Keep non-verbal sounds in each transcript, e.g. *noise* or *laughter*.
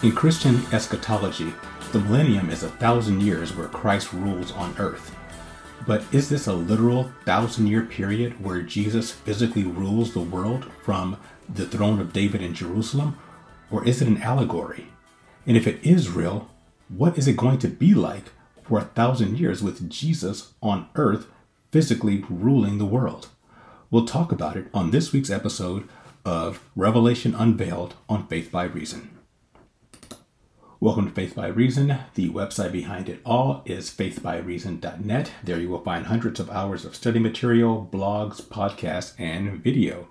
In Christian eschatology, the millennium is a thousand years where Christ rules on earth. But is this a literal thousand year period where Jesus physically rules the world from the throne of David in Jerusalem? Or is it an allegory? And if it is real, what is it going to be like for a thousand years with Jesus on earth physically ruling the world? We'll talk about it on this week's episode of Revelation Unveiled on Faith by Reason. Welcome to Faith by Reason. The website behind it all is faithbyreason.net. There you will find hundreds of hours of study material, blogs, podcasts, and video.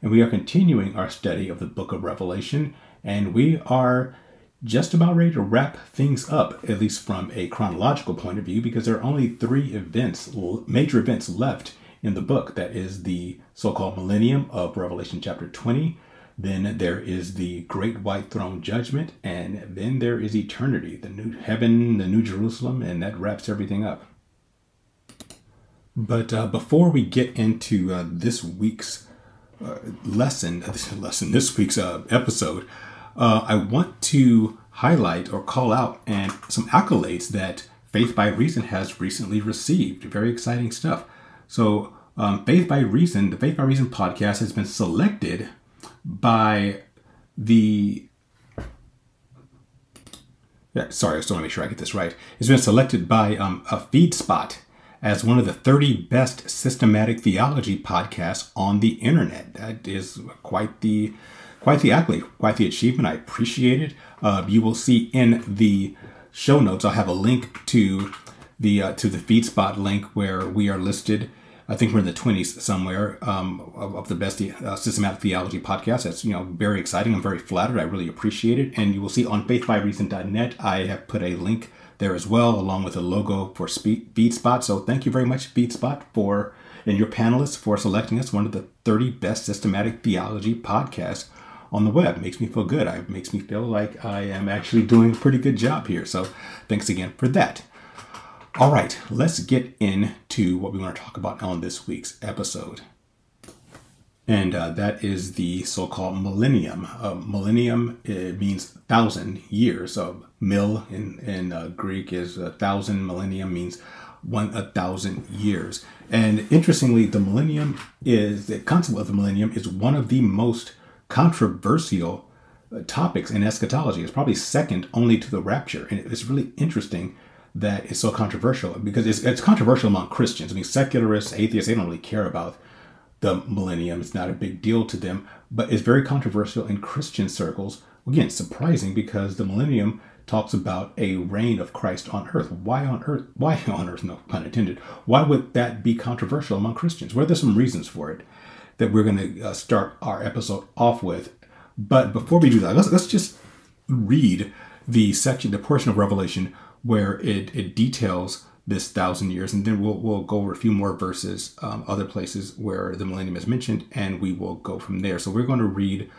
And we are continuing our study of the book of Revelation, and we are just about ready to wrap things up, at least from a chronological point of view, because there are only three events, major events left in the book. That is the so called millennium of Revelation chapter 20 then there is the great white throne judgment, and then there is eternity, the new heaven, the new Jerusalem, and that wraps everything up. But uh, before we get into uh, this week's uh, lesson, *laughs* this lesson, this week's uh, episode, uh, I want to highlight or call out and some accolades that Faith by Reason has recently received. Very exciting stuff. So, um, Faith by Reason, the Faith by Reason podcast has been selected by the sorry, I still want to make sure I get this right. It's been selected by um, a FeedSpot as one of the 30 best systematic theology podcasts on the internet. That is quite the quite the accolade, quite the achievement. I appreciate it. Uh, you will see in the show notes. I'll have a link to the uh, to the FeedSpot link where we are listed I think we're in the 20s somewhere um, of, of, the best uh, systematic theology podcast. That's you know very exciting. I'm very flattered. I really appreciate it. And you will see on faithbyreason.net, I have put a link there as well, along with a logo for FeedSpot. So thank you very much, FeedSpot, for and your panelists for selecting us one of the 30 best systematic theology podcasts on the web. Makes me feel good. It makes me feel like I am actually doing a pretty good job here. So thanks again for that. All right, let's get into what we want to talk about on this week's episode. And uh, that is the so called millennium. Uh, millennium it means thousand years. So, mil in, in uh, Greek is a thousand, millennium means one a thousand years. And interestingly, the millennium is the concept of the millennium is one of the most controversial uh, topics in eschatology. It's probably second only to the rapture. And it's really interesting that is so controversial because it's, it's controversial among Christians. I mean, secularists, atheists, they don't really care about the millennium. It's not a big deal to them, but it's very controversial in Christian circles. Again, surprising because the millennium talks about a reign of Christ on earth. Why on earth? Why *laughs* on earth? No pun intended. Why would that be controversial among Christians? Well, there's some reasons for it that we're going to uh, start our episode off with. But before we do that, let's, let's just read the section, the portion of Revelation where it, it details this thousand years, and then we'll we'll go over a few more verses, um, other places where the millennium is mentioned, and we will go from there. So we're going to read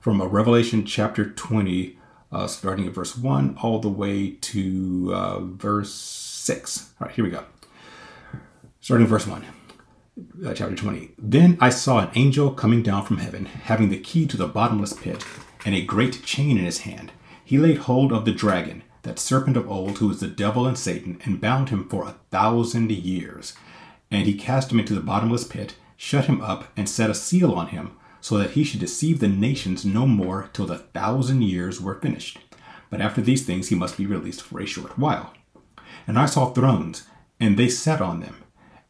from a Revelation chapter twenty, uh, starting at verse one, all the way to uh, verse six. All right, here we go. Starting verse one. Uh, chapter 20. Then I saw an angel coming down from heaven, having the key to the bottomless pit, and a great chain in his hand. He laid hold of the dragon, that serpent of old who is the devil and Satan, and bound him for a thousand years. And he cast him into the bottomless pit, shut him up, and set a seal on him, so that he should deceive the nations no more till the thousand years were finished. But after these things he must be released for a short while. And I saw thrones, and they sat on them,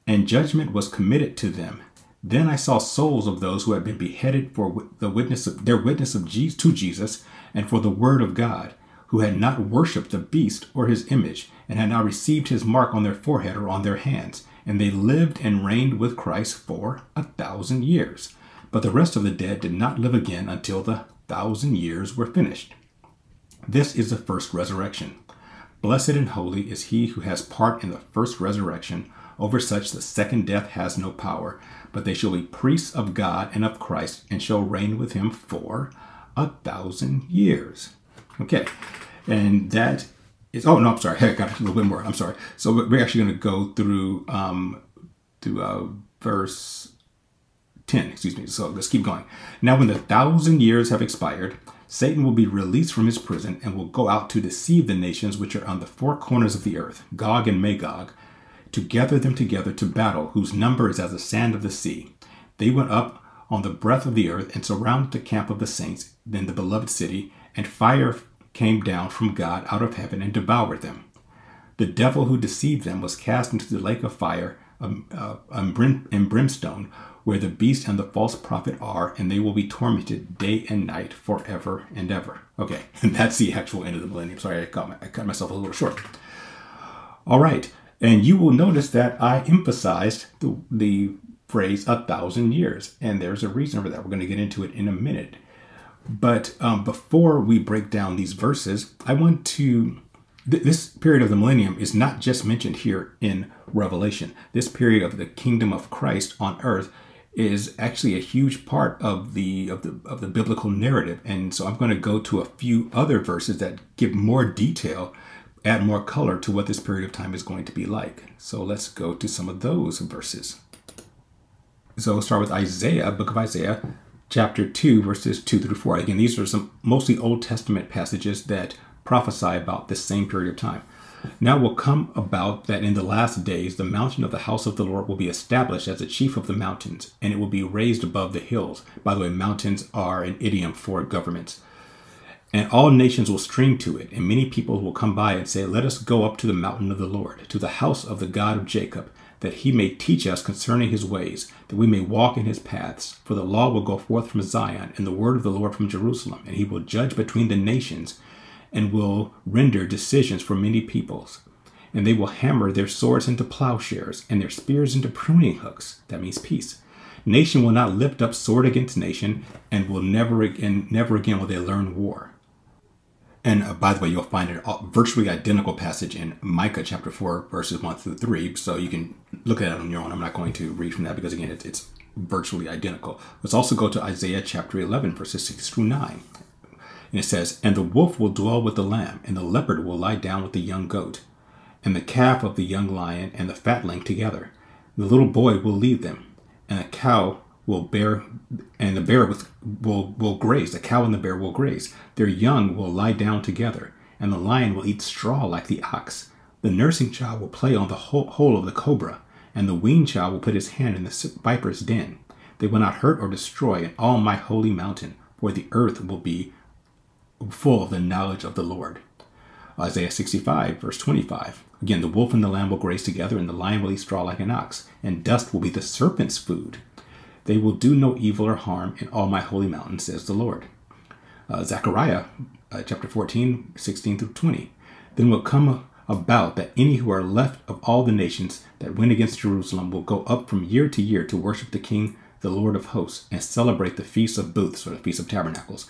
and judgment was committed to them. Then I saw souls of those who had been beheaded for the witness of their witness of Jesus, to Jesus and for the word of God who had not worshipped the beast or his image, and had not received his mark on their forehead or on their hands. And they lived and reigned with Christ for a thousand years. But the rest of the dead did not live again until the thousand years were finished. This is the first resurrection. Blessed and holy is he who has part in the first resurrection. Over such the second death has no power, but they shall be priests of God and of Christ, and shall reign with him for a thousand years. Okay, and that is, oh no, I'm sorry, *laughs* I got a little bit more, I'm sorry. So we're actually going to go through, um, to uh, verse 10, excuse me. So let's keep going. Now when the thousand years have expired, Satan will be released from his prison and will go out to deceive the nations which are on the four corners of the earth, Gog and Magog, to gather them together to battle, whose number is as the sand of the sea. They went up on the breadth of the earth and surrounded the camp of the saints, then the beloved city, and fire came down from God out of heaven and devoured them. The devil who deceived them was cast into the lake of fire um, uh, and brimstone, where the beast and the false prophet are, and they will be tormented day and night forever and ever. Okay, *laughs* and that's the actual end of the millennium. Sorry, I cut, my, I cut myself a little short. All right, and you will notice that I emphasized the, the phrase a thousand years, and there's a reason for that. We're going to get into it in a minute. But um, before we break down these verses, I want to. Th- this period of the millennium is not just mentioned here in Revelation. This period of the kingdom of Christ on earth is actually a huge part of the of the of the biblical narrative. And so I'm going to go to a few other verses that give more detail, add more color to what this period of time is going to be like. So let's go to some of those verses. So we'll start with Isaiah, book of Isaiah, chapter 2, verses 2 through 4. Again, these are some mostly Old Testament passages that prophesy about this same period of time. Now will come about that in the last days the mountain of the house of the Lord will be established as the chief of the mountains, and it will be raised above the hills. By the way, mountains are an idiom for governments. And all nations will stream to it, and many people will come by and say, Let us go up to the mountain of the Lord, to the house of the God of Jacob that he may teach us concerning his ways, that we may walk in his paths. For the law will go forth from Zion, and the word of the Lord from Jerusalem, and he will judge between the nations, and will render decisions for many peoples. And they will hammer their swords into plowshares, and their spears into pruning hooks. That means peace. Nation will not lift up sword against nation, and will never again, never again will they learn war. And uh, by the way, you'll find a virtually identical passage in Micah chapter 4, verses 1 through 3. So you can look at it on your own. I'm not going to read from that because, again, it, it's virtually identical. Let's also go to Isaiah chapter 11, verses 6 through 9. And it says, And the wolf will dwell with the lamb, and the leopard will lie down with the young goat, and the calf of the young lion and the fatling together. The little boy will lead them, and a cow will bear, and the bear will, will graze. The cow and the bear will graze. Their young will lie down together, and the lion will eat straw like the ox. The nursing child will play on the hole of the cobra, and the weaned child will put his hand in the viper's den. They will not hurt or destroy in all my holy mountain, for the earth will be full of the knowledge of the Lord. Isaiah 65, verse 25. Again, the wolf and the lamb will graze together, and the lion will eat straw like an ox, and dust will be the serpent's food. They will do no evil or harm in all my holy mountain, says the Lord. Uh, Zechariah uh, chapter 14, 16 through 20. Then will come about that any who are left of all the nations that went against Jerusalem will go up from year to year to worship the King, the Lord of hosts, and celebrate the Feast of Booths, or the Feast of Tabernacles.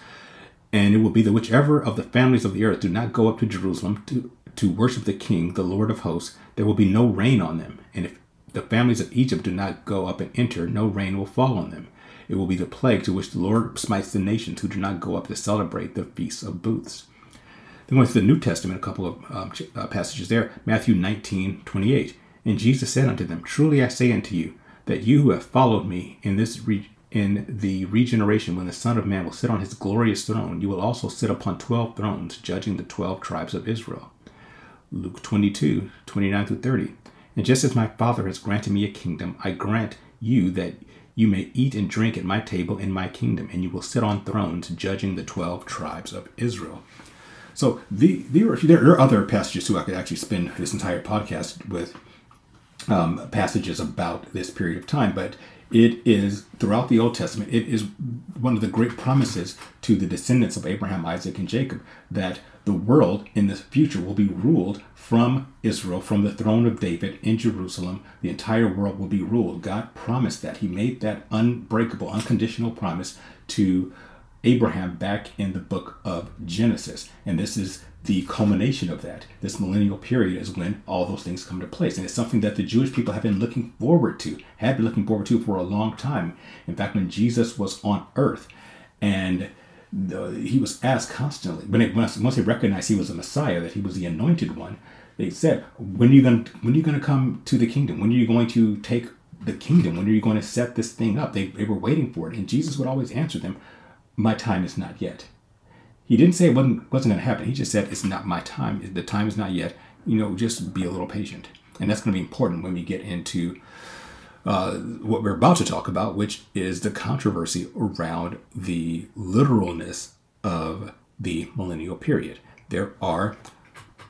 And it will be that whichever of the families of the earth do not go up to Jerusalem to, to worship the King, the Lord of hosts, there will be no rain on them. And if the families of Egypt do not go up and enter, no rain will fall on them. It will be the plague to which the Lord smites the nations who do not go up to celebrate the feasts of booths. Then going to the New Testament, a couple of um, uh, passages there. Matthew 19, 28. And Jesus said unto them, Truly I say unto you, that you who have followed me in this in the regeneration, when the Son of Man will sit on his glorious throne, you will also sit upon twelve thrones, judging the twelve tribes of Israel. Luke 22, 29 through 30. And just as my Father has granted me a kingdom, I grant you that you may eat and drink at my table in my kingdom, and you will sit on thrones judging the 12 tribes of Israel. So the, the, there are other passages too. I could actually spend this entire podcast with um, passages about this period of time, but it is throughout the Old Testament, it is one of the great promises to the descendants of Abraham, Isaac, and Jacob that the world in the future will be ruled from Israel, from the throne of David in Jerusalem. The entire world will be ruled. God promised that. He made that unbreakable, unconditional promise to Abraham back in the book of Genesis. And this is the culmination of that. This millennial period is when all those things come to place. And it's something that the Jewish people have been looking forward to, have been looking forward to for a long time. In fact, when Jesus was on earth and he was asked constantly when they, once they recognized he was the Messiah, that he was the anointed one. They said, "When are you going? When are you going to come to the kingdom? When are you going to take the kingdom? When are you going to set this thing up?" They, they were waiting for it, and Jesus would always answer them, "My time is not yet." He didn't say it wasn't wasn't going to happen. He just said it's not my time. The time is not yet. You know, just be a little patient, and that's going to be important when we get into uh, what we're about to talk about, which is the controversy around the literalness of the millennial period. There are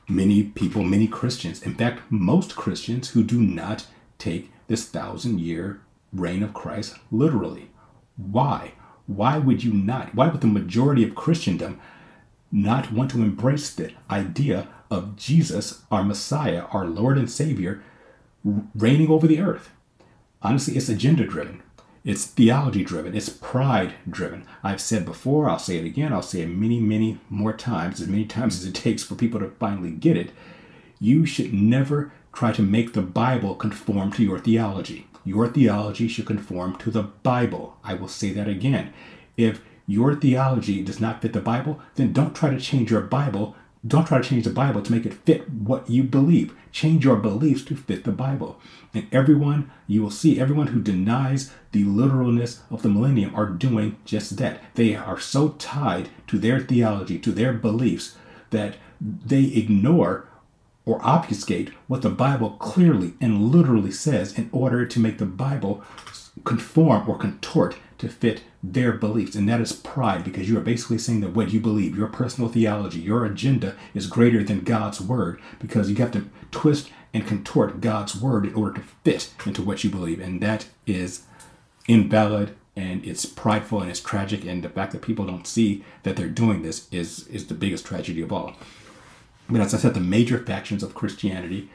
many people, many Christians, in fact, most Christians who do not take this thousand year reign of Christ literally. Why? Why would you not? Why would the majority of Christendom not want to embrace the idea of Jesus, our Messiah, our Lord and Savior, reigning over the earth? Honestly, it's agenda driven. It's theology driven. It's pride driven. I've said before, I'll say it again, I'll say it many, many more times, as many times as it takes for people to finally get it. You should never try to make the Bible conform to your theology. Your theology should conform to the Bible. I will say that again. If your theology does not fit the Bible, then don't try to change your Bible don't try to change the Bible to make it fit what you believe. Change your beliefs to fit the Bible. And everyone, you will see, everyone who denies the literalness of the millennium are doing just that. They are so tied to their theology, to their beliefs, that they ignore or obfuscate what the Bible clearly and literally says in order to make the Bible conform or contort to fit their beliefs. And that is pride because you are basically saying that what you believe, your personal theology, your agenda is greater than God's word because you have to twist and contort God's word in order to fit into what you believe. And that is invalid and it's prideful and it's tragic. And the fact that people don't see that they're doing this is, is the biggest tragedy of all. But as I said, the major factions of Christianity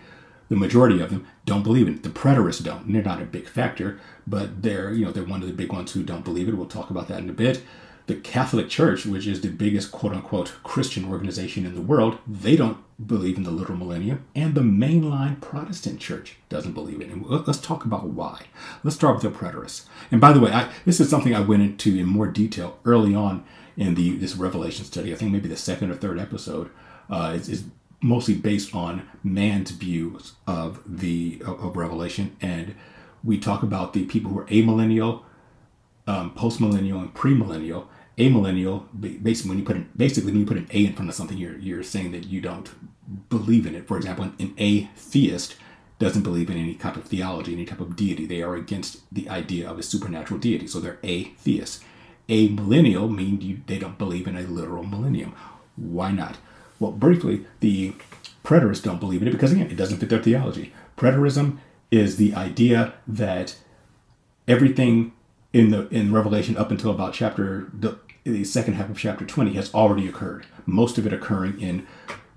the majority of them don't believe it. The preterists don't. And they're not a big factor, but they're you know they're one of the big ones who don't believe it. We'll talk about that in a bit. The Catholic Church, which is the biggest quote unquote Christian organization in the world, they don't believe in the literal millennium, and the mainline Protestant Church doesn't believe it. Let's talk about why. Let's start with the preterists. And by the way, I, this is something I went into in more detail early on in the this Revelation study. I think maybe the second or third episode uh, is, is mostly based on man's views of the of, Revelation, and we talk about the people who are amillennial, um, postmillennial, and premillennial. Amillennial, basically when you put an, basically when you put an A in front of something, you're you're saying that you don't believe in it. For example, an atheist doesn't believe in any type of theology, any type of deity. They are against the idea of a supernatural deity, so they're atheists. Amillennial means you, they don't believe in a literal millennium. Why not? Well, briefly, the preterists don't believe in it because, again, it doesn't fit their theology. Preterism is the idea that everything in the in Revelation up until about chapter the, the second half of chapter 20 has already occurred. Most of it occurring in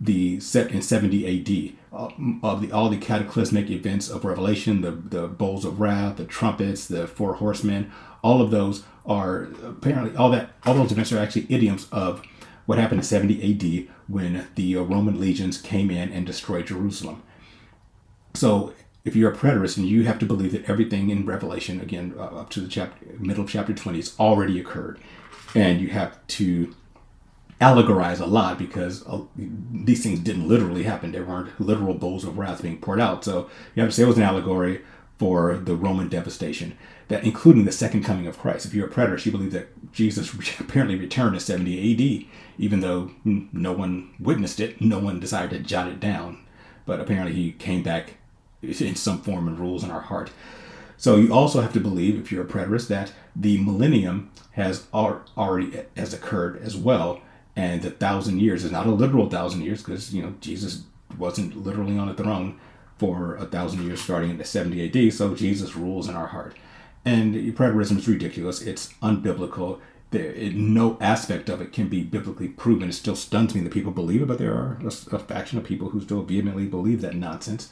the set in 70 AD. Uh, of the all the cataclysmic events of Revelation, the the bowls of wrath, the trumpets, the four horsemen, all of those are apparently all that all those events are actually idioms of what happened in 70 AD when the Roman legions came in and destroyed Jerusalem. So, if you're a preterist and you have to believe that everything in Revelation, again, uh, up to the chapter, middle of chapter 20, has already occurred, and you have to allegorize a lot because uh, these things didn't literally happen. There weren't literal bowls of wrath being poured out. So, you have to say it was an allegory for the Roman devastation, that including the second coming of Christ. If you're a preterist, you believe that Jesus *laughs* apparently returned in 70 AD even though no one witnessed it, no one decided to jot it down. But apparently he came back in some form and rules in our heart. So you also have to believe, if you're a preterist, that the millennium has already has occurred as well, and the thousand years is not a literal thousand years because you know Jesus wasn't literally on the throne for a thousand years starting in the 70 AD. So Jesus rules in our heart, and preterism is ridiculous. It's unbiblical there, it, no aspect of it can be biblically proven. It still stuns me that people believe it, but there are a, a faction of people who still vehemently believe that nonsense.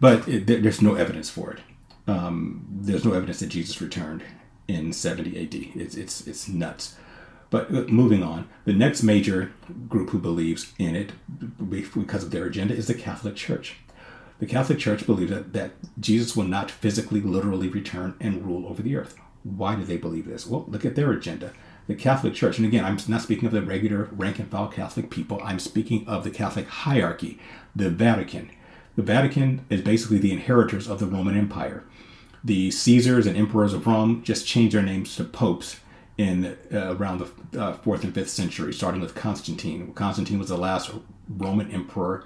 But it, there, there's no evidence for it. Um, there's no evidence that Jesus returned in 70 AD. It's, it's, it's nuts. But uh, moving on, the next major group who believes in it because of their agenda is the Catholic Church. The Catholic Church believes that, that Jesus will not physically, literally return and rule over the earth. Why do they believe this? Well, look at their agenda. The Catholic Church, and again, I'm not speaking of the regular rank and file Catholic people, I'm speaking of the Catholic hierarchy, the Vatican. The Vatican is basically the inheritors of the Roman Empire. The Caesars and emperors of Rome just changed their names to popes in uh, around the uh, fourth and fifth century, starting with Constantine. Constantine was the last Roman emperor.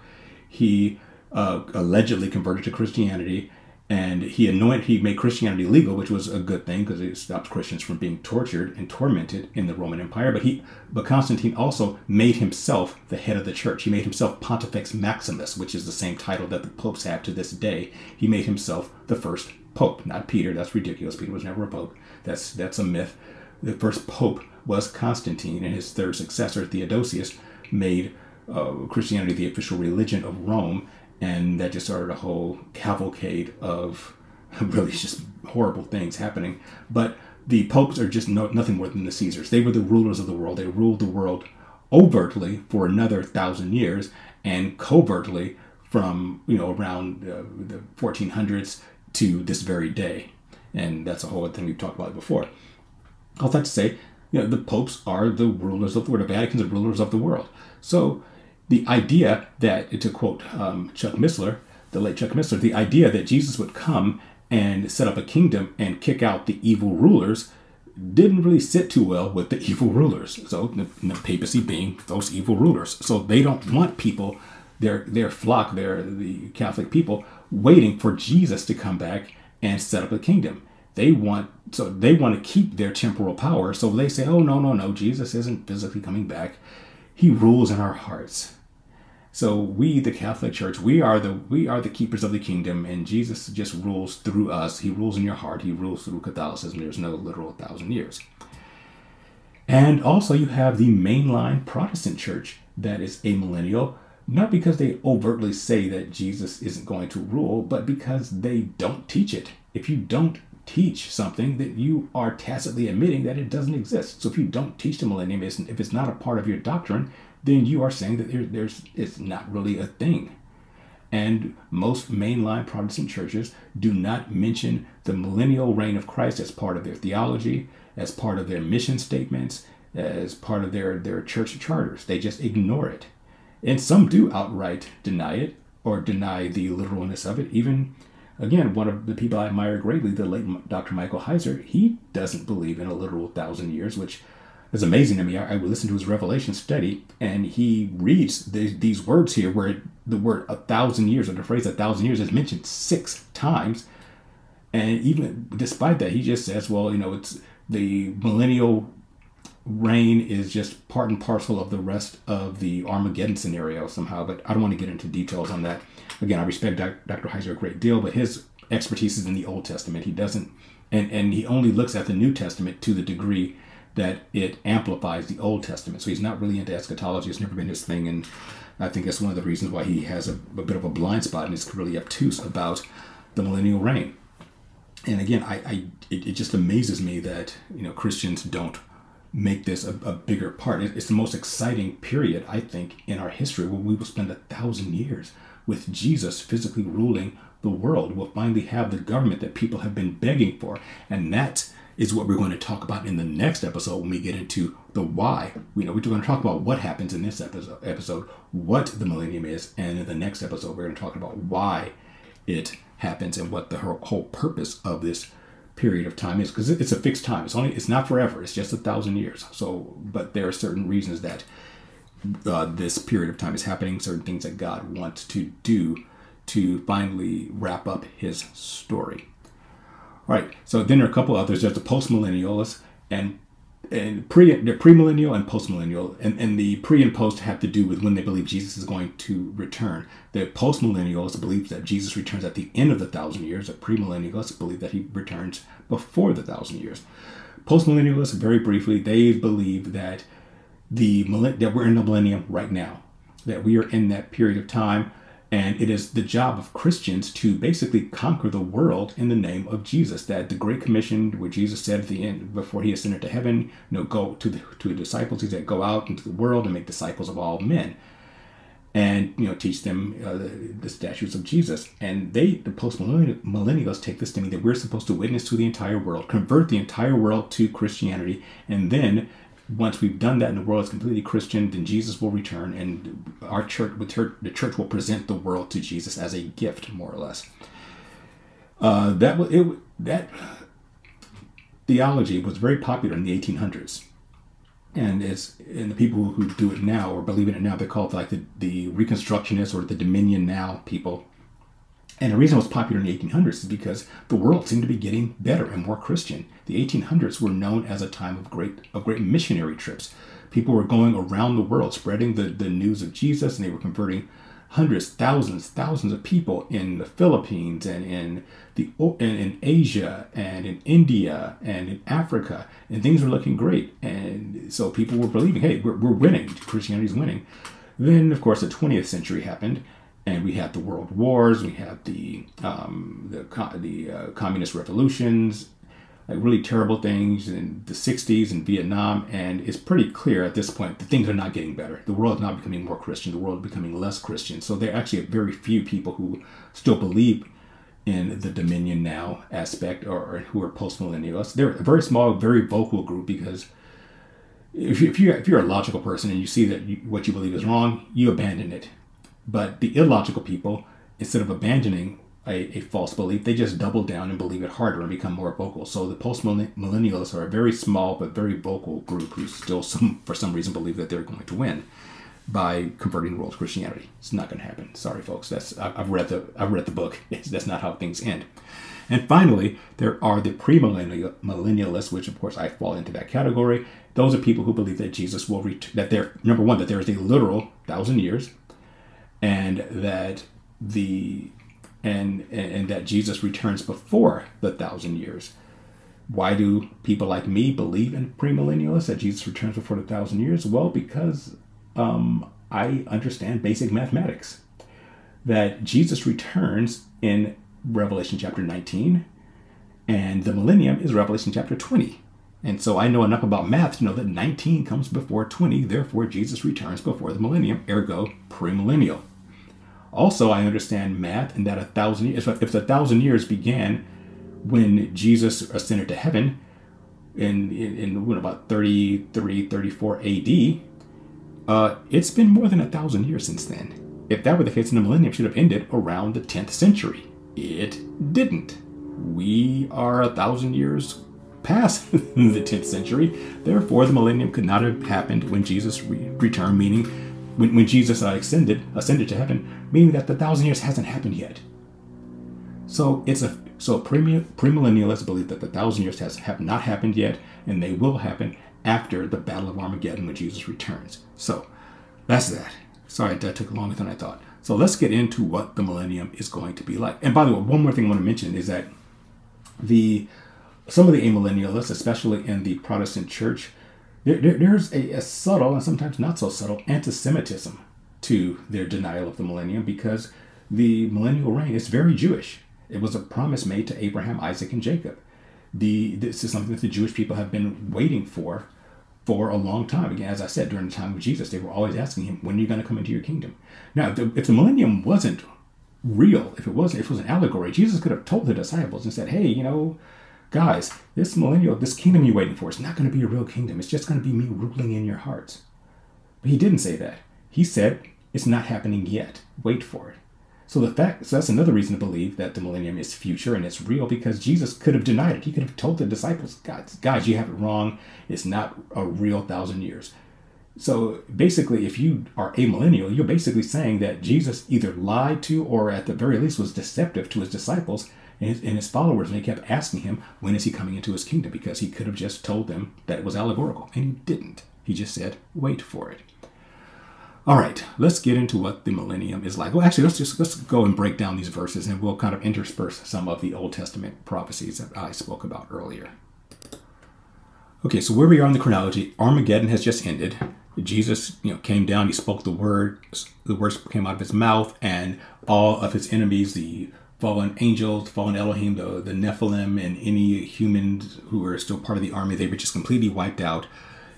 He uh, allegedly converted to Christianity, and he anointed, he made Christianity legal, which was a good thing because it stopped Christians from being tortured and tormented in the Roman Empire. But he, but Constantine also made himself the head of the church. He made himself Pontifex Maximus, which is the same title that the popes have to this day. He made himself the first pope, not Peter. That's ridiculous. Peter was never a pope. That's that's a myth. The first pope was Constantine, and his third successor, Theodosius, made uh, Christianity the official religion of Rome and that just started a whole cavalcade of *laughs* really just horrible things happening. But the popes are just no, nothing more than the Caesars. They were the rulers of the world. They ruled the world overtly for another thousand years and covertly from you know around uh, the 1400s to this very day. And that's a whole other thing we've talked about before. All that to say, you know, the popes are the rulers of the world. The Vatican's the rulers of the world. So the idea that, to quote um, Chuck Missler, the late Chuck Missler, the idea that Jesus would come and set up a kingdom and kick out the evil rulers didn't really sit too well with the *laughs* evil rulers. So the, the papacy being those evil rulers. So they don't want people, their their flock, their the Catholic people, waiting for Jesus to come back and set up a kingdom. They want so they want to keep their temporal power. So they say, oh no, no, no, Jesus isn't physically coming back. He rules in our hearts. So we, the Catholic Church, we are the we are the keepers of the kingdom, and Jesus just rules through us. He rules in your heart. He rules through Catholicism. There's no literal thousand years. And also, you have the mainline Protestant Church that is amillennial, not because they overtly say that Jesus isn't going to rule, but because they don't teach it. If you don't teach something, that you are tacitly admitting that it doesn't exist. So if you don't teach the millennium, if it's not a part of your doctrine, then you are saying that there, there's it's not really a thing. And most mainline Protestant churches do not mention the millennial reign of Christ as part of their theology, as part of their mission statements, as part of their, their church charters. They just ignore it. And some do outright deny it or deny the literalness of it. Even, again, one of the people I admire greatly, the late Dr. Michael Heiser, he doesn't believe in a literal thousand years, which it's amazing to me. I, I, would listen to his Revelation study, and he reads the, these words here, where the word "a thousand years" or the phrase "a thousand years" is mentioned six times, and even despite that, he just says, "Well, you know, it's the millennial reign is just part and parcel of the rest of the Armageddon scenario somehow." But I don't want to get into details on that. Again, I respect Dr. Heiser a great deal, but his expertise is in the Old Testament. He doesn't, and and he only looks at the New Testament to the degree that it amplifies the Old Testament. So he's not really into eschatology. It's never been his thing. And I think that's one of the reasons why he has a, a bit of a blind spot and is really obtuse about the millennial reign. And again, I, I it, it, just amazes me that you know Christians don't make this a, a bigger part. It, it's the most exciting period I think in our history where we will spend a thousand years with Jesus physically ruling the world. We'll finally have the government that people have been begging for, and that's is what we're going to talk about in the next episode when we get into the why. You know, we're going to talk about what happens in this episode, episode what the millennium is, and in the next episode we're going to talk about why it happens and what the whole purpose of this period of time is because it's a fixed time. It's only it's not forever. It's just a thousand years. So, but there are certain reasons that uh, this period of time is happening. Certain things that God wants to do to finally wrap up His story. Right. So then there are a couple others. There's the postmillennialists and and pre they're premillennial and postmillennial, and, and the pre and post have to do with when they believe Jesus is going to return. The postmillennialists believe that Jesus returns at the end of the thousand years. The premillennialists believe that he returns before the thousand years. Postmillennialists, very briefly, they believe that the that we're in the millennium right now, that we are in that period of time and it is the job of Christians to basically conquer the world in the name of Jesus. That the Great Commission, where Jesus said at the end, before he ascended to heaven, you know, go to the to the disciples. He said, "Go out into the world and make disciples of all men." and you know teach them uh, the, the, statutes of Jesus. And they, the post millennials, take this to mean that we're supposed to witness to the entire world, convert the entire world to Christianity, and then once we've done that and the world is completely Christian, then Jesus will return and our church, the church will present the world to Jesus as a gift, more or less. Uh, that it that theology was very popular in the 1800s. And it's and the people who do it now or believe in it now, they're called like the, the Reconstructionists or the Dominion Now people. And the reason it was popular in the 1800s is because the world seemed to be getting better and more Christian. The 1800s were known as a time of great of great missionary trips. People were going around the world spreading the, the news of Jesus, and they were converting hundreds, thousands, thousands of people in the Philippines and in the in, in Asia and in India and in Africa, and things were looking great. And so people were believing, hey, we're, we're winning. Christianity's winning. Then, of course, the 20th century happened, and we had the world wars, we had the um, the, the uh, communist revolutions, like really terrible things in the 60s in Vietnam, and it's pretty clear at this point that things are not getting better. The world is not becoming more Christian, the world is becoming less Christian. So there are actually very few people who still believe in the Dominion Now aspect or, or who are post-millennialists. They're a very small, very vocal group because if, you, if, you're, if you're a logical person and you see that you, what you believe is wrong, you abandon it. But the illogical people, instead of abandoning a, a, false belief, they just double down and believe it harder and become more vocal. So the post millennials are a very small but very vocal group who still, some for some reason, believe that they're going to win by converting the world to Christianity. It's not going to happen. Sorry, folks. That's I've read the I've read the book. *laughs* that's not how things end. And finally, there are the premillennialists, which of course I fall into that category. Those are people who believe that Jesus will return. That there, number one, that there is a literal thousand years and that the and and that Jesus returns before the thousand years. Why do people like me believe in premillennialists that Jesus returns before the thousand years? Well, because um, I understand basic mathematics. That Jesus returns in Revelation chapter 19, and the millennium is Revelation chapter 20. And so I know enough about math to know that 19 comes before 20, therefore Jesus returns before the millennium, ergo premillennial. Also, I understand math and that a thousand years, if a thousand years began when Jesus ascended to heaven in, in, in about 33, 34 AD, uh, it's been more than a thousand years since then. If that were the case, then the millennium should have ended around the 10th century. It didn't. We are a thousand years past *laughs* the 10th century. Therefore, the millennium could not have happened when Jesus re- returned, meaning when, when Jesus uh, ascended, ascended to heaven, meaning that the thousand years hasn't happened yet. So it's a so premillennialists believe that the thousand years has have not happened yet, and they will happen after the Battle of Armageddon when Jesus returns. So that's that. Sorry, that took longer than I thought. So let's get into what the millennium is going to be like. And by the way, one more thing I want to mention is that the some of the amillennialists, especially in the Protestant church, there, there, there's a, a subtle and sometimes not so subtle anti-Semitism to their denial of the millennium because the millennial reign is very Jewish. It was a promise made to Abraham, Isaac, and Jacob. The, this is something that the Jewish people have been waiting for for a long time. Again, as I said, during the time of Jesus, they were always asking him, when are you going to come into your kingdom? Now, if the, if the millennium wasn't real, if it wasn't, if it was an allegory, Jesus could have told the disciples and said, hey, you know, guys, this millennial, this kingdom you're waiting for is not going to be a real kingdom. It's just going to be me ruling in your hearts. But he didn't say that. He said, it's not happening yet. Wait for it. So the fact, so that's another reason to believe that the millennium is future and it's real because Jesus could have denied it. He could have told the disciples, guys, guys, you have it wrong. It's not a real thousand years. So basically, if you are amillennial, you're basically saying that Jesus either lied to or at the very least was deceptive to his disciples and his, and his followers. And they kept asking him, when is he coming into his kingdom? Because he could have just told them that it was allegorical. And he didn't. He just said, wait for it. All right, let's get into what the millennium is like. Well, actually, let's just let's go and break down these verses, and we'll kind of intersperse some of the Old Testament prophecies that I spoke about earlier. Okay, so where we are in the chronology, Armageddon has just ended. Jesus, you know, came down. He spoke the words. The words came out of his mouth, and all of his enemies, the fallen angels, fallen Elohim, the, the Nephilim, and any humans who were still part of the army, they were just completely wiped out.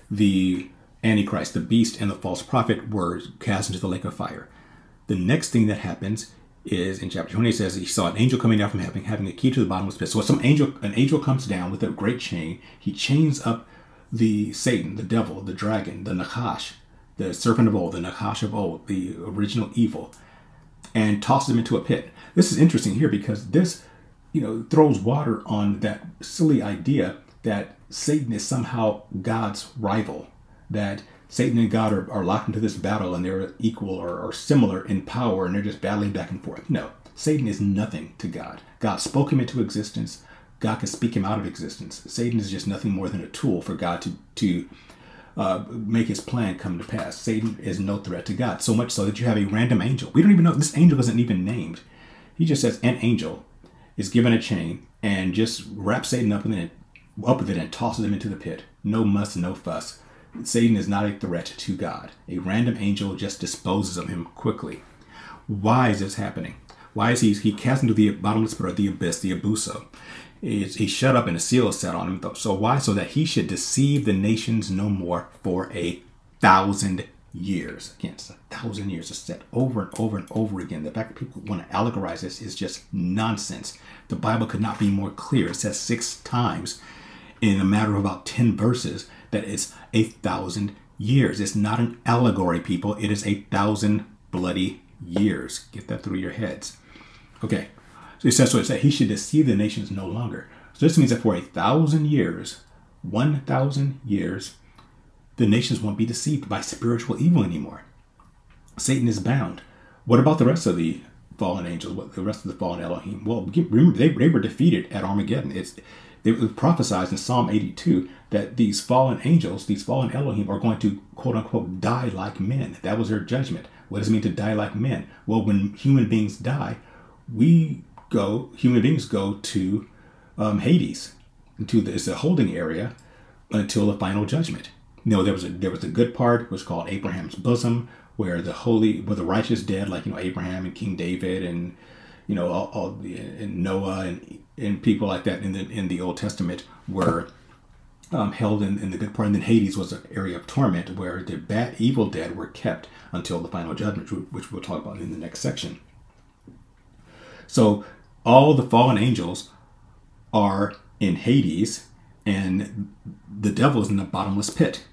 The Antichrist, the beast, and the false prophet were cast into the lake of fire. The next thing that happens is in chapter 20 it says he saw an angel coming down from heaven having a key to the bottomless pit. So some angel an angel comes down with a great chain. He chains up the Satan, the devil, the dragon, the Nachash, the serpent of old, the Nachash of old, the original evil, and tosses him into a pit. This is interesting here because this, you know, throws water on that silly idea that Satan is somehow God's rival, that Satan and God are, are locked into this battle and they're equal or, or similar in power and they're just battling back and forth. No, Satan is nothing to God. God spoke him into existence. God can speak him out of existence. Satan is just nothing more than a tool for God to, to uh, make his plan come to pass. Satan is no threat to God, so much so that you have a random angel. We don't even know, this angel isn't even named. He just says an angel is given a chain and just wraps Satan up, and then, up with it and tosses him into the pit. No muss, no fuss. Satan is not a threat to God. A random angel just disposes of him quickly. Why is this happening? Why is he he cast into the bottomless pit, the abyss, the abuso? He's, he's shut up and a seal is set on him. So why? So that he should deceive the nations no more for a thousand years. Again, it's a thousand years. It's said over and over and over again. The fact that people want to allegorize this is just nonsense. The Bible could not be more clear. It says six times in a matter of about 10 verses that it's a thousand years. It's not an allegory, people. It is a thousand bloody years. Get that through your heads. Okay. So it says so it said he should deceive the nations no longer. So this means that for a thousand years, one thousand years, the nations won't be deceived by spiritual evil anymore. Satan is bound. What about the rest of the fallen angels? What the rest of the fallen Elohim? Well, remember they, they were defeated at Armageddon. It's it was prophesied in Psalm 82 that these fallen angels, these fallen Elohim, are going to quote unquote die like men. That was their judgment. What does it mean to die like men? Well, when human beings die, we go, human beings go to um, Hades, into this a holding area until the final judgment. You know, there was a there was a good part, was called Abraham's bosom, where the holy, where the righteous dead, like you know Abraham and King David and you know all, all and Noah and and people like that in the in the Old Testament were um, held in, in the good part. And then Hades was an area of torment where the bad, evil dead were kept until the final judgment, which we'll talk about in the next section. So all the fallen angels are in Hades, and the devil is in the bottomless pit.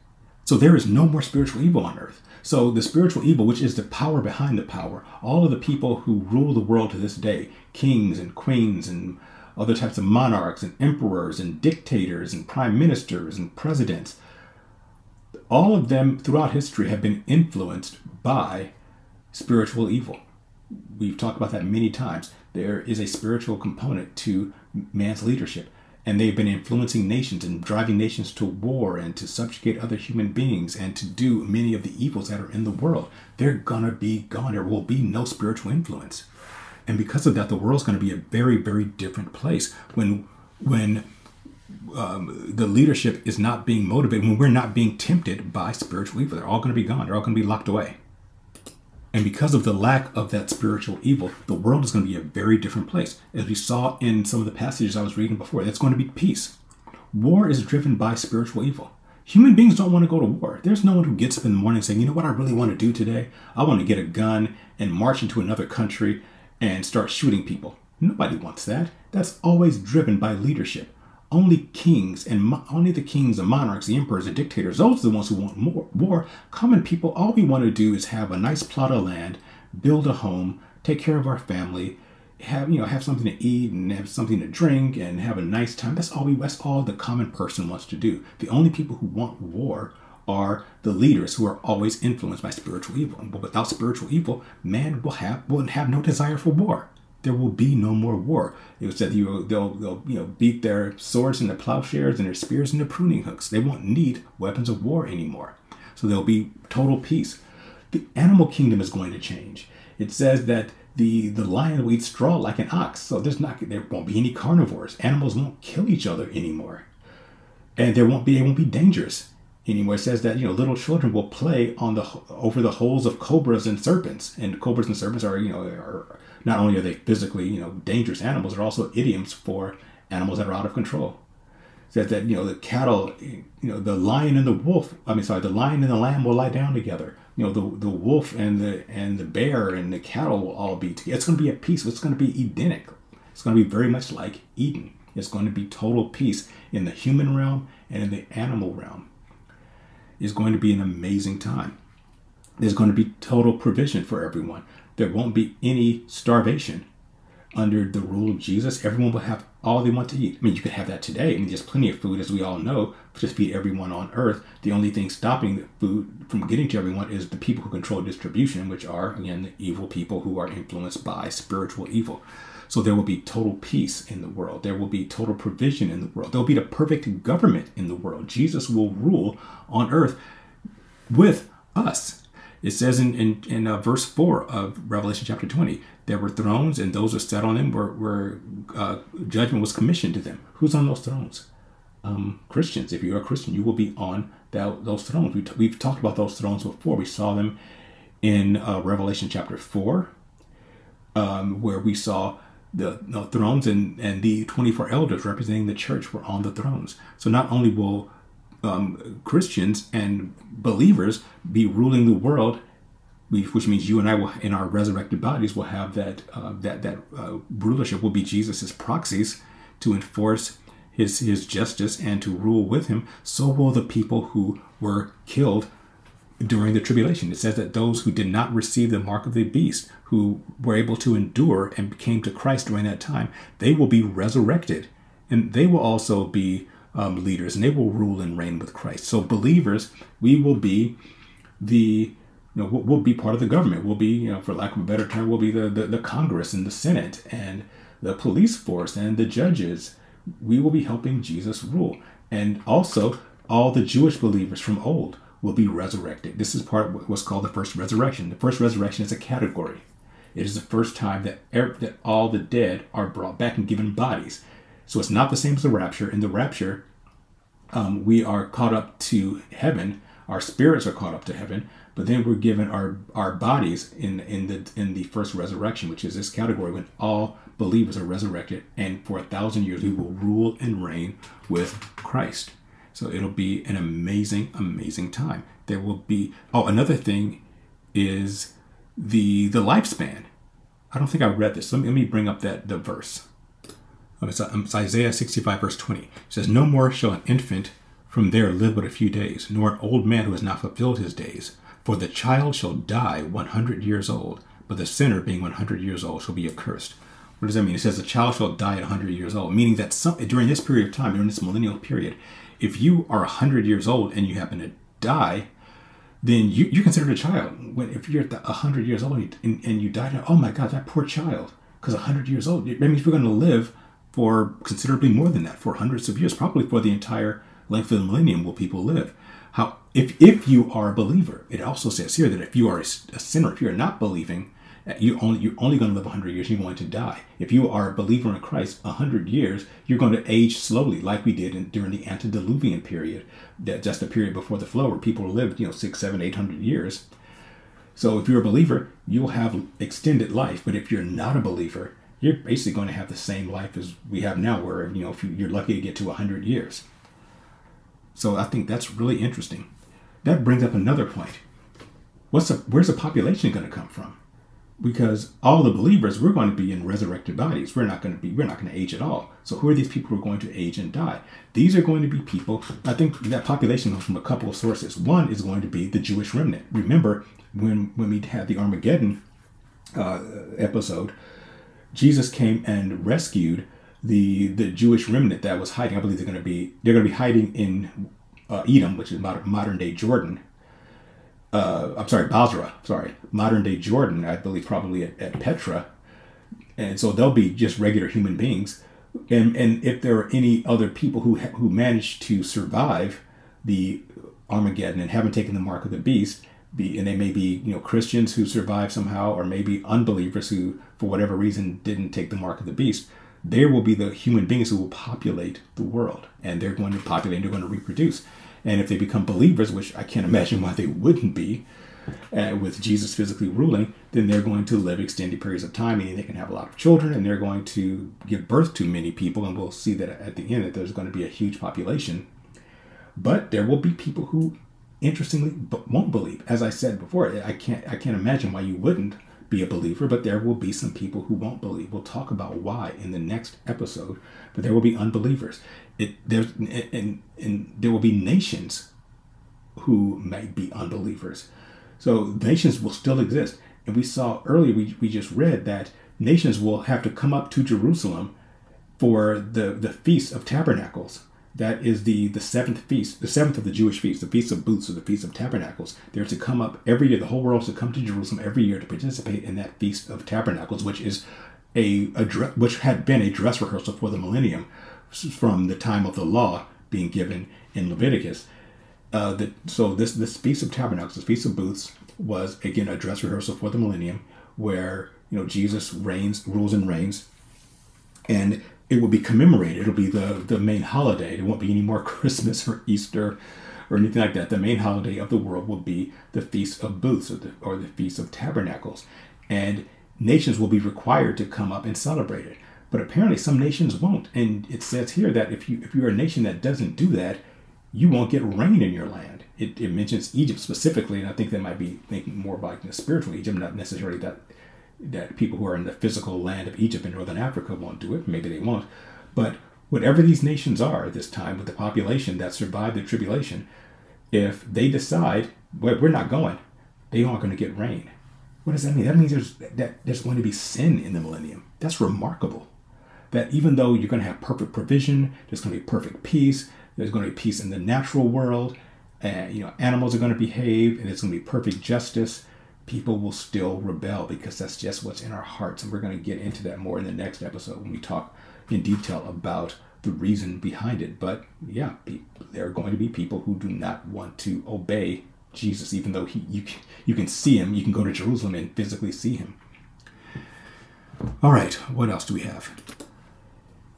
So there is no more spiritual evil on earth. So the spiritual evil, which is the power behind the power, all of the people who rule the world to this day, kings and queens and other types of monarchs and emperors and dictators and prime ministers and presidents, all of them throughout history have been influenced by spiritual evil. We've talked about that many times. There is a spiritual component to man's leadership, and they've been influencing nations and driving nations to war and to subjugate other human beings and to do many of the evils that are in the world. They're gonna be gone. There will be no spiritual influence. And because of that, the world's to be a very, very different place when when um, the leadership is not being motivated, when we're not being tempted by spiritual evil. They're all to be gone. They're all to be locked away. And because of the lack of that spiritual evil, the world is going to be a very different place. As we saw in some of the passages I was reading before, that's going to be peace. War is driven by spiritual evil. Human beings don't want to go to war. There's no one who gets up in the morning saying, you know what I really want to do today? I want to get a gun and march into another country and start shooting people. Nobody wants that. That's always driven by leadership. Only kings and only the kings, the monarchs, the emperors, the dictators, those are the ones who want more war. Common people, all we want to do is have a nice plot of land, build a home, take care of our family, have you know have something to eat and have something to drink and have a nice time. That's all we. That's all the common person wants to do. The only people who want war are the leaders who are always influenced by spiritual evil. But without spiritual evil, man will have will have no desire for war. There will be no more war. It was said you they'll they'll you know beat their swords into plowshares and their spears into pruning hooks. They won't need weapons of war anymore. So there'll be total peace. The animal kingdom is going to change. It says that the the lion will eat straw like an ox. So there's not there won't be any carnivores. Animals won't kill each other anymore, and there won't be it won't be dangerous anymore. It says that you know little children will play on the over the holes of cobras and serpents, and cobras and serpents are you know are not only are they physically you know dangerous animals, they're also idioms for animals that are out of control. Says that you know the cattle, you know the lion and the wolf. I mean, sorry, the lion and the lamb will lie down together. You know the the wolf and the and the bear and the cattle will all be together. It's going to be a peace. It's going to be Edenic. It's going to be very much like Eden. It's going to be total peace in the human realm and in the animal realm is going to be an amazing time. There's going to be total provision for everyone. There won't be any starvation under the rule of Jesus. Everyone will have all they want to eat. I mean, you could have that today. I mean, there's plenty of food, as we all know, to feed everyone on earth. The only thing stopping the food from getting to everyone is the people who control distribution, which are, again, the evil people who are influenced by spiritual evil. So there will be total peace in the world. There will be total provision in the world. There will be the perfect government in the world. Jesus will rule on earth with us. It says in, in, in uh, verse 4 of Revelation chapter 20, there were thrones and those who sat on them were, were uh, judgment was commissioned to them. Who's on those thrones? Um, Christians. If you're a Christian, you will be on that, those thrones. We t- we've talked about those thrones before. We saw them in uh, Revelation chapter 4, um, where we saw the, thrones and, and the 24 elders representing the church were on the thrones. So not only will um, Christians and believers be ruling the world, which means you and I will, in our resurrected bodies, will have that uh, that that uh, rulership will be Jesus's proxies to enforce his his justice and to rule with him. So will the people who were killed during the tribulation. It says that those who did not receive the mark of the beast, who were able to endure and came to Christ during that time, they will be resurrected, and they will also be um, leaders and they will rule and reign with Christ. So, believers, we will be the you know, we'll, be part of the government. We'll be, you know, for lack of a better term, we'll be the, the, the Congress and the Senate and the police force and the judges. We will be helping Jesus rule. And also, all the Jewish believers from old will be resurrected. This is part of what's called the first resurrection. The first resurrection is a category. It is the first time that, er, that all the dead are brought back and given bodies. So it's not the same as the rapture. In the rapture, um, we are caught up to heaven. Our spirits are caught up to heaven, but then we're given our our bodies in in the in the first resurrection, which is this category when all believers are resurrected, and for a thousand years we will rule and reign with Christ. So it'll be an amazing, amazing time. There will be oh another thing is the the lifespan. I don't think I read this. Let me, let me bring up that the verse. Um, it's, um, it's Isaiah 65, verse 20. It says, No more shall an infant from there live but a few days, nor an old man who has not fulfilled his days. For the child shall die 100 years old, but the sinner, being 100 years old, shall be accursed. What does that mean? It says the child shall die at 100 years old, meaning that some, during this period of time, during this millennial period, if you are 100 years old and you happen to die, then you, you consider a child. When if you're at 100 years old and, and you die, oh my God, that poor child, because 100 years old, that means we're going to live for considerably more than that, for hundreds of years, probably for the entire length of the millennium will people live. How if if you are a believer, it also says here that if you are a, sinner, if you're not believing, you only you're only going to live 100 years. You're going to die. If you are a believer in Christ, 100 years, you're going to age slowly, like we did in, during the antediluvian period, that just a period before the flood, where people lived, you know, six, seven, eight hundred years. So if you're a believer, you'll have extended life. But if you're not a believer, you're basically going to have the same life as we have now, where you know if you're lucky to get to 100 years. So I think that's really interesting. That brings up another point. What's a, where's the population going to come from? Because all the believers, we're going to be in resurrected bodies. We're not going to be, we're not going to age at all. So who are these people who are going to age and die? These are going to be people. I think that population comes from a couple of sources. One is going to be the Jewish remnant. Remember when when we had the Armageddon uh, episode, Jesus came and rescued the the Jewish remnant that was hiding. I believe they're going to be they're going to be hiding in uh, Edom, which is modern, modern day Jordan. Uh, I'm sorry, Bozrah. Sorry, modern day Jordan. I believe probably at, at Petra, and so they'll be just regular human beings. And and if there are any other people who who managed to survive the Armageddon and haven't taken the mark of the beast, be and they may be you know Christians who survive somehow, or maybe unbelievers who for whatever reason didn't take the mark of the beast. There will be the human beings who will populate the world, and they're going to populate and they're going to reproduce. And if they become believers, which I can't imagine why they wouldn't be, uh, with Jesus physically ruling, then they're going to live extended periods of time, meaning they can have a lot of children, and they're going to give birth to many people. And we'll see that at the end that there's going to be a huge population. But there will be people who interestingly won't believe. As I said before, I can't I can't imagine why you wouldn't be a believer, but there will be some people who won't believe. We'll talk about why in the next episode, but there will be unbelievers. It there's and and there will be nations who might be unbelievers. So nations will still exist. And we saw earlier we, we just read that nations will have to come up to Jerusalem for the, the Feast of Tabernacles. That is the, the seventh feast, the seventh of the Jewish feasts, the Feast of Booths or the Feast of Tabernacles. They're to come up every year. The whole world is to come to Jerusalem every year to participate in that Feast of Tabernacles, which is a, a which had been a dress rehearsal for the millennium from the time of the law being given in Leviticus. Uh, so this this Feast of Tabernacles, this Feast of Booths, was again a dress rehearsal for the millennium, where you know Jesus reigns, rules and reigns, and it will be commemorated. It'll be the the main holiday. There won't be any more *laughs* Christmas or Easter or anything like that. The main holiday of the world will be the Feast of Booths or the, or the Feast of Tabernacles, and nations will be required to come up and celebrate it. But apparently, some nations won't. And it says here that if you if you're a nation that doesn't do that, you won't get rain in your land. It, it mentions Egypt specifically, and I think they might be thinking more about the spiritual Egypt, not necessarily that that people who are in the physical land of Egypt and Northern Africa won't do it. Maybe they won't. But whatever these nations are at this time, with the population that survived the tribulation, if they decide well, we're not going, they aren't going to get rain. What does that mean? That means there's that there's going to be sin in the millennium. That's remarkable. That even though you're going to have perfect provision, there's going to be perfect peace, there's going to be peace in the natural world, and you know animals are going to behave, and it's going to be perfect justice. People will still rebel because that's just what's in our hearts, and we're going to get into that more in the next episode when we talk in detail about the reason behind it. But yeah, there are going to be people who do not want to obey Jesus, even though he you you can see him, you can go to Jerusalem and physically see him. All right, what else do we have?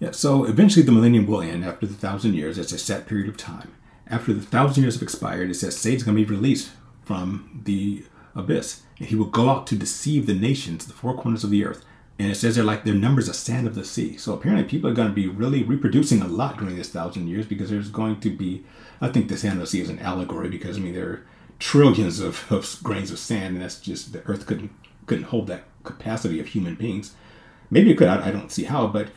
Yeah, so eventually the millennium will end after the thousand years. It's a set period of time. After the thousand years have expired, it says Satan's going to be released from the abyss. And he will go out to deceive the nations, the four corners of the earth. And it says they're like their numbers are sand of the sea. So apparently people are going to be really reproducing a lot during this thousand years because there's going to be, I think the sand of the sea is an allegory because I mean there are trillions of, of grains of sand and that's just, the earth couldn't, couldn't hold that capacity of human beings. Maybe it could, I, I don't see how, but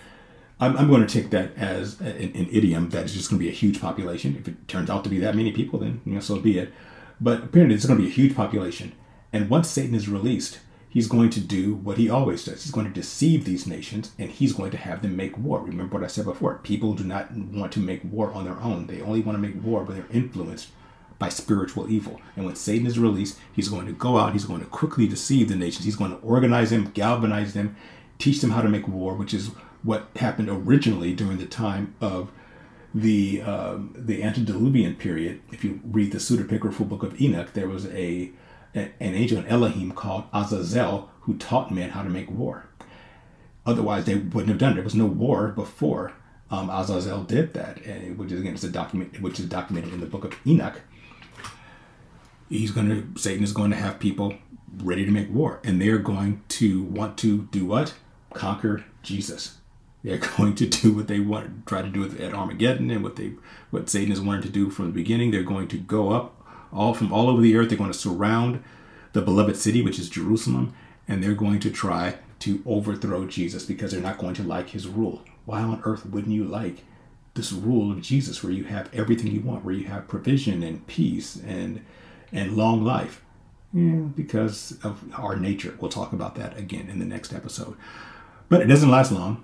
I'm, I'm going to take that as an, an idiom that is just going to be a huge population. If it turns out to be that many people, then you know, so be it. But apparently, it's going to be a huge population. And once Satan is released, he's going to do what he always does. He's going to deceive these nations and he's going to have them make war. Remember what I said before people do not want to make war on their own, they only want to make war when they're influenced by spiritual evil. And when Satan is released, he's going to go out, he's going to quickly deceive the nations, he's going to organize them, galvanize them, teach them how to make war, which is what happened originally during the time of the um, the antediluvian period. If you read the pseudepigraphal book of Enoch, there was a, an angel in Elohim called Azazel who taught men how to make war. Otherwise, they wouldn't have done it. There was no war before um, Azazel did that, and, which is again is a document which is documented in the book of Enoch. He's going to Satan is going to have people ready to make war, and they're going to want to do what? Conquer Jesus. They're *laughs* going to do what they want, to try to do at Armageddon, and what they, what Satan has wanted to do from the beginning. They're going to go up all from all over the earth. They're going to surround the beloved city, which is Jerusalem, and they're going to try to overthrow Jesus because they're not going to like his rule. Why on earth wouldn't you like this rule of Jesus, where you have everything you want, where you have provision and peace and and long life? Yeah, because of our nature. We'll talk about that again in the next episode. But it doesn't last long.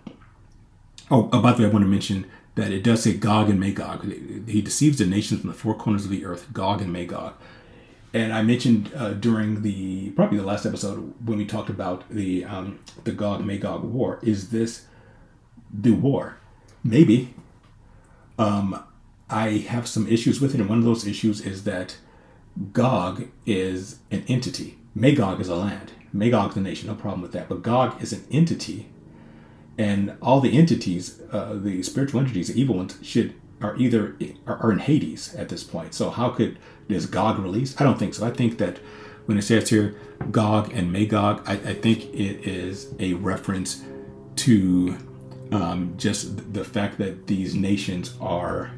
Oh, by the way, I want to mention that it does say Gog and Magog. He deceives the nations from the four corners of the earth, Gog and Magog. And I mentioned uh, during the probably the last episode when we talked about the um, the Gog Magog war. Is this the war? Maybe. Um, I have some issues with it, and one of those issues is that Gog is an entity. Magog is a land. Magog a nation. No problem with that. But Gog is an entity and all the entities, uh, the spiritual entities, the evil ones, should are either are, in Hades at this point. So how could is Gog release? I don't think so. I think that when it says here Gog and Magog, I, I think it is a reference to um, just the fact that these nations are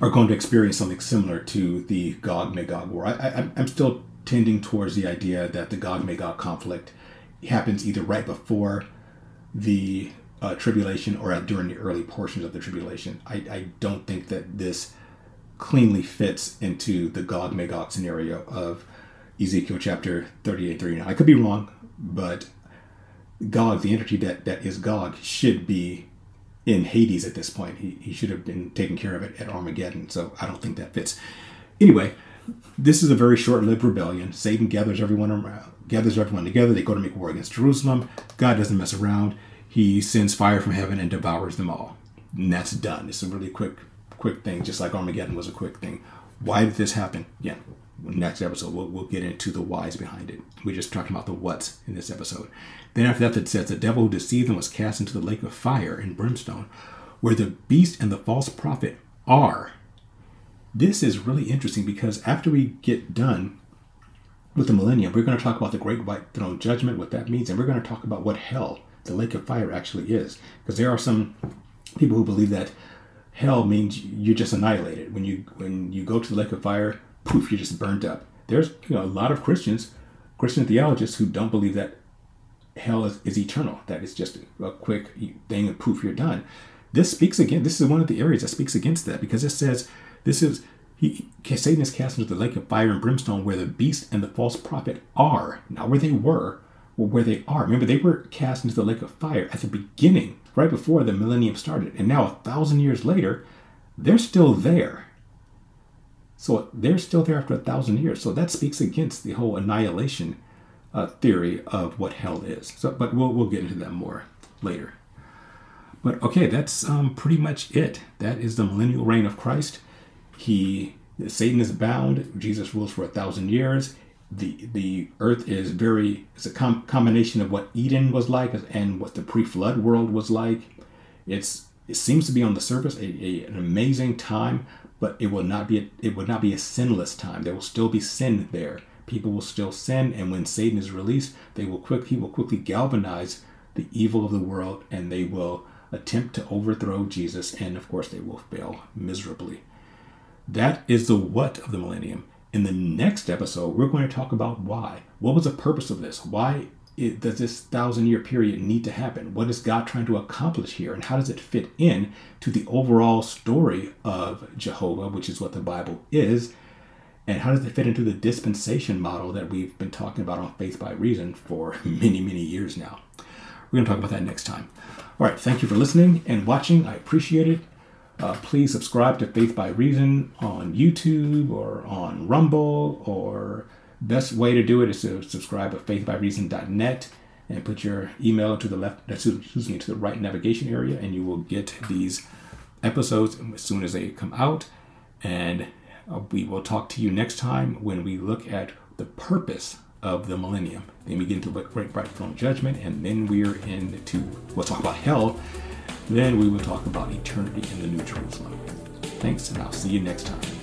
are going to experience something similar to the Gog Magog war. I, I'm still tending towards the idea that the Gog Magog conflict happens either right before the uh, tribulation or at, during the early portions of the tribulation. I, I don't think that this cleanly fits into the Gog Magog scenario of Ezekiel chapter 38 39. I could be wrong, but Gog, the entity that, that is Gog, should be in Hades at this point. He, he should have been taken care of it at Armageddon. So I don't think that fits. Anyway, this is a very short-lived rebellion. Satan gathers everyone around, gathers everyone together. They go to make war against Jerusalem. God doesn't mess around. He sends fire from heaven and devours them all. And that's done. It's a really quick, quick thing, just like Armageddon was a quick thing. Why did this happen? Yeah, next episode we'll, we'll get into the whys behind it. We're just talking about the what's in this episode. Then after that, it says the devil who deceived them was cast into the lake of fire and brimstone, where the beast and the false prophet are. This is really interesting because after we get done with the millennium, we're going to talk about the great white throne judgment, what that means, and we're going to talk about what hell, the lake of fire, actually is. Because there are some people who believe that hell means you're just annihilated. When you when you go to the lake of fire, poof, you're just burned up. There's you know a lot of Christians, Christian theologists who don't believe that hell is, is eternal, that it's just a quick thing and poof, you're done. This speaks again, this is one of the areas that speaks against that because it says this is he, Satan is cast into the lake of fire and brimstone where the beast and the false prophet are, not where they were, or where they are. Remember, they were cast into the lake of fire at the beginning, right before the millennium started. And now, a thousand years later, they're still there. So they're still there after a thousand years. So that speaks against the whole annihilation uh, theory of what hell is. So, but we'll we'll get into that more later. But okay, that's um, pretty much it. That is the millennial reign of Christ. He Satan is bound. Jesus rules for a thousand years. The the earth is very it's a com- combination of what Eden was like and what the pre-flood world was like. It's it seems to be on the surface a, a, an amazing time, but it will not be a, it would not be a sinless time. There will still be sin there. People will still sin, and when Satan is released, they will quick he will quickly galvanize the evil of the world, and they will attempt to overthrow Jesus, and of course they will fail miserably. That is the what of the millennium. In the next episode, we're going to talk about why. What was the purpose of this? Why it, does this thousand year period need to happen? What is God trying to accomplish here? And how does it fit in to the overall story of Jehovah, which is what the Bible is? And how does it fit into the dispensation model that we've been talking about on Faith by Reason for *laughs* many, many years now? We're going to talk about that next time. All right, thank you for listening and watching. I appreciate it. Uh, please subscribe to Faith by Reason on YouTube or on Rumble or Best way to do it is to subscribe at faithbyreason.net and put your email to the left, excuse me, to the right navigation area, and you will get these episodes as soon as they come out. And uh, we will talk to you next time when we look at the purpose of the millennium. Then we get into great bright throne judgment, and then we're into we'll talk about hell. Then we will talk about eternity in the New Jerusalem. Thanks, and I'll see you next time.